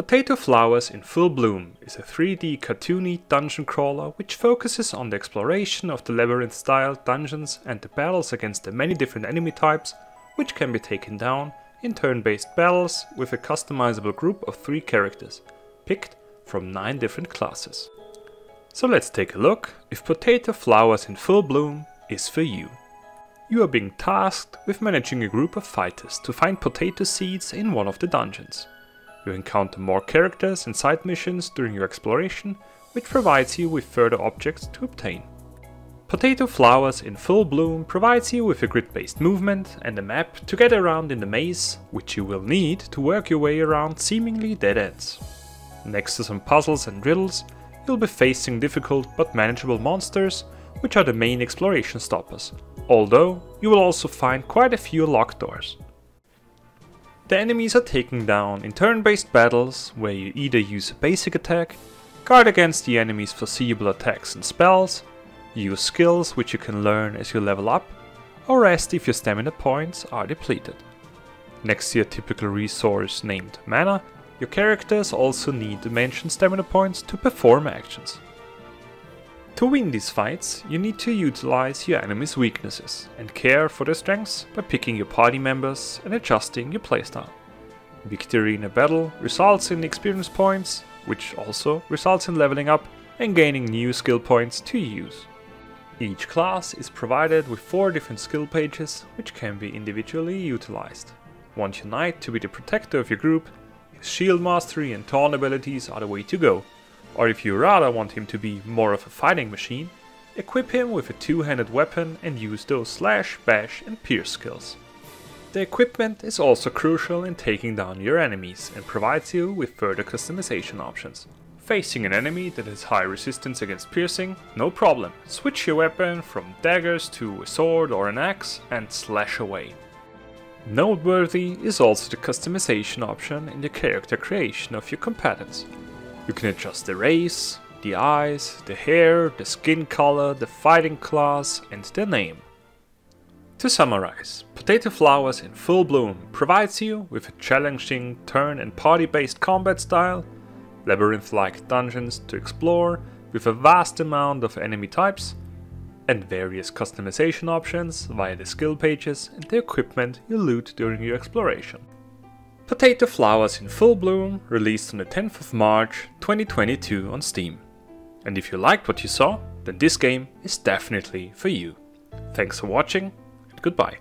Potato Flowers in Full Bloom is a 3D cartoony dungeon crawler which focuses on the exploration of the labyrinth style dungeons and the battles against the many different enemy types which can be taken down in turn-based battles with a customizable group of 3 characters, picked from 9 different classes. So let's take a look if Potato Flowers in Full Bloom is for you. You are being tasked with managing a group of fighters to find potato seeds in one of the dungeons. You encounter more characters and side missions during your exploration, which provides you with further objects to obtain. Potato Flowers in Full Bloom provides you with a grid-based movement and a map to get around in the maze, which you will need to work your way around seemingly dead ends. Next to some puzzles and riddles, you'll be facing difficult but manageable monsters, which are the main exploration stoppers, although you will also find quite a few locked doors. The enemies are taken down in turn-based battles where you either use a basic attack, guard against the enemy's foreseeable attacks and spells, use skills which you can learn as you level up, or rest if your stamina points are depleted. Next to your typical resource named mana, your characters also need the mentioned stamina points to perform actions. To win these fights, you need to utilize your enemy's weaknesses and care for their strengths by picking your party members and adjusting your playstyle. Victory in a battle results in experience points, which also results in leveling up and gaining new skill points to use. Each class is provided with 4 different skill pages, which can be individually utilized. Want your knight to be the protector of your group, his shield mastery and taunt abilities are the way to go, or if you rather want him to be more of a fighting machine, equip him with a two-handed weapon and use those slash, bash and pierce skills. The equipment is also crucial in taking down your enemies and provides you with further customization options. Facing an enemy that has high resistance against piercing, no problem, switch your weapon from daggers to a sword or an axe and slash away. Noteworthy is also the customization option in the character creation of your combatants, you can adjust the race, the eyes, the hair, the skin color, the fighting class and the name. To summarize, Potato Flowers in Full Bloom provides you with a challenging turn and party based combat style, labyrinth-like dungeons to explore with a vast amount of enemy types, and various customization options via the skill pages and the equipment you loot during your exploration. Potato Flowers in Full Bloom released on the 10th of March 2022 on Steam. And if you liked what you saw, then this game is definitely for you. Thanks for watching and goodbye.